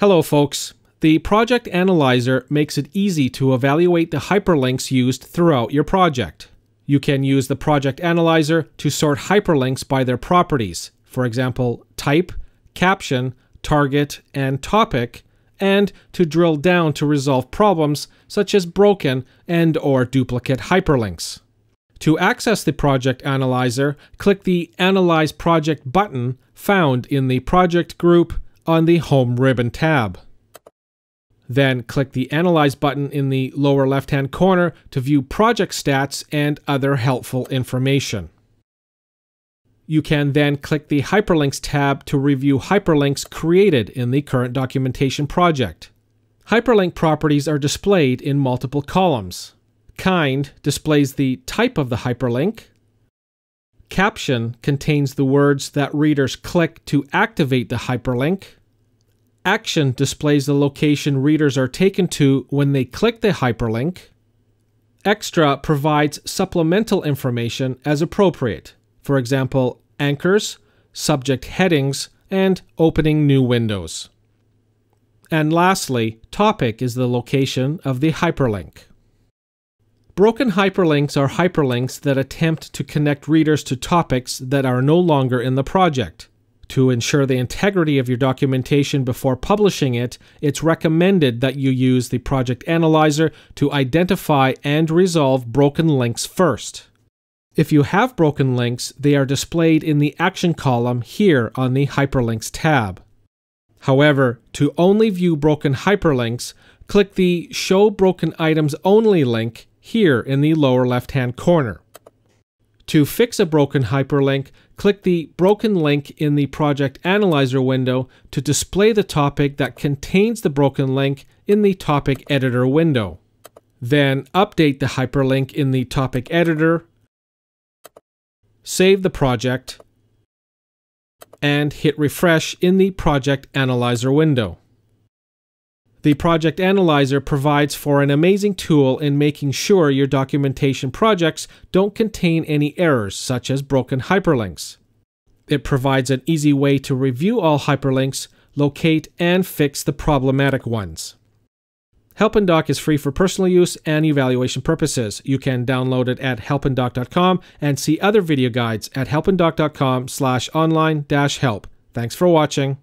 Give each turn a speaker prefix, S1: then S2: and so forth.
S1: Hello folks. The Project Analyzer makes it easy to evaluate the hyperlinks used throughout your project. You can use the Project Analyzer to sort hyperlinks by their properties, for example, type, caption, target, and topic, and to drill down to resolve problems such as broken and or duplicate hyperlinks. To access the Project Analyzer, click the Analyze Project button found in the Project group on the Home ribbon tab. Then click the Analyze button in the lower left-hand corner to view project stats and other helpful information. You can then click the Hyperlinks tab to review hyperlinks created in the current documentation project. Hyperlink properties are displayed in multiple columns. Kind displays the type of the hyperlink. Caption contains the words that readers click to activate the hyperlink. Action displays the location readers are taken to when they click the hyperlink. Extra provides supplemental information as appropriate, for example, anchors, subject headings, and opening new windows. And lastly, topic is the location of the hyperlink. Broken hyperlinks are hyperlinks that attempt to connect readers to topics that are no longer in the project. To ensure the integrity of your documentation before publishing it, it's recommended that you use the Project Analyzer to identify and resolve broken links first. If you have broken links, they are displayed in the Action column here on the Hyperlinks tab. However, to only view broken hyperlinks, click the Show Broken Items Only link here in the lower left-hand corner. To fix a broken hyperlink, click the broken link in the Project Analyzer window to display the topic that contains the broken link in the Topic Editor window. Then update the hyperlink in the Topic Editor, save the project, and hit refresh in the Project Analyzer window. The Project Analyzer provides for an amazing tool in making sure your documentation projects don't contain any errors, such as broken hyperlinks. It provides an easy way to review all hyperlinks, locate, and fix the problematic ones. HelpNDoc Doc is free for personal use and evaluation purposes. You can download it at helpndoc.com and see other video guides at helpndoc.com slash online dash help. Thanks for watching.